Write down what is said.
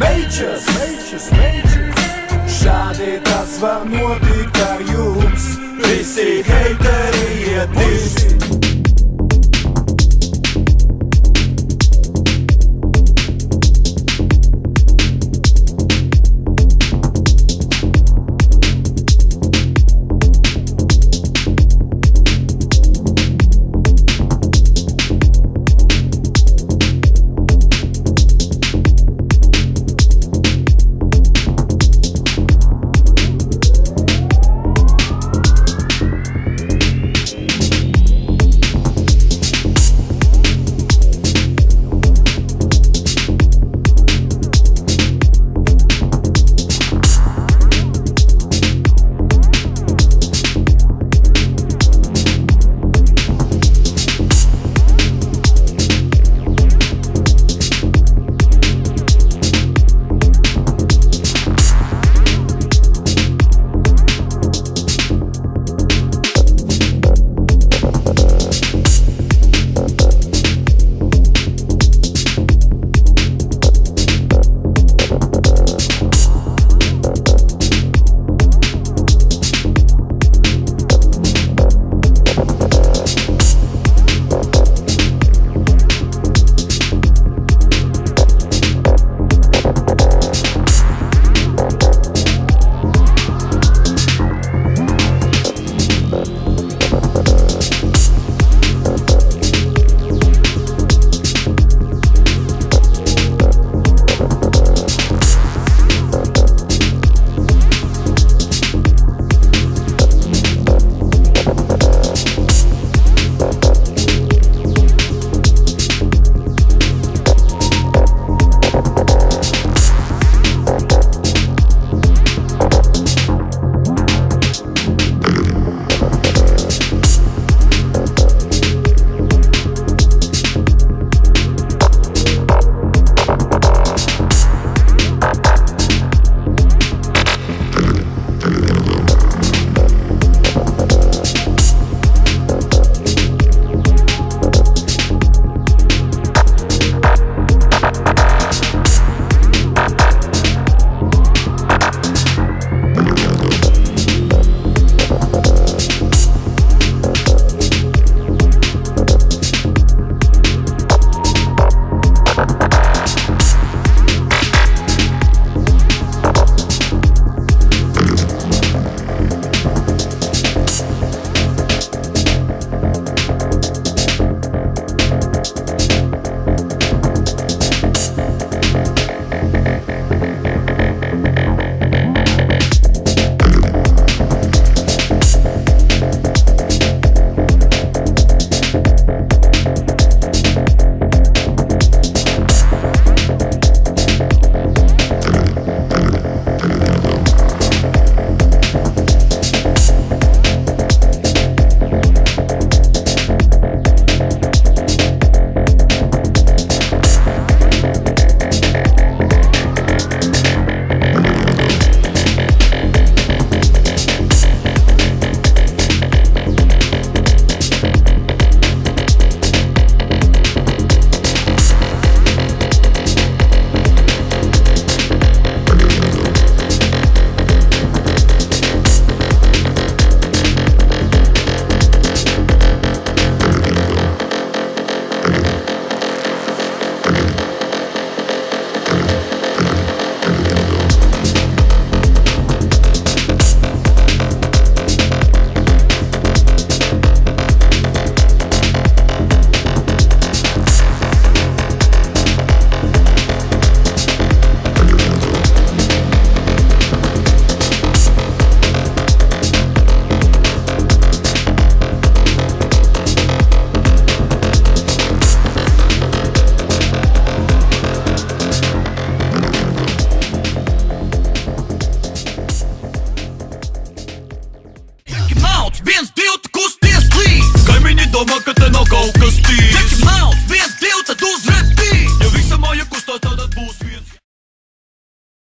Meičas, meičas, meičas. Šādi tas var notikt ar jums. Visi heiteri iet nost.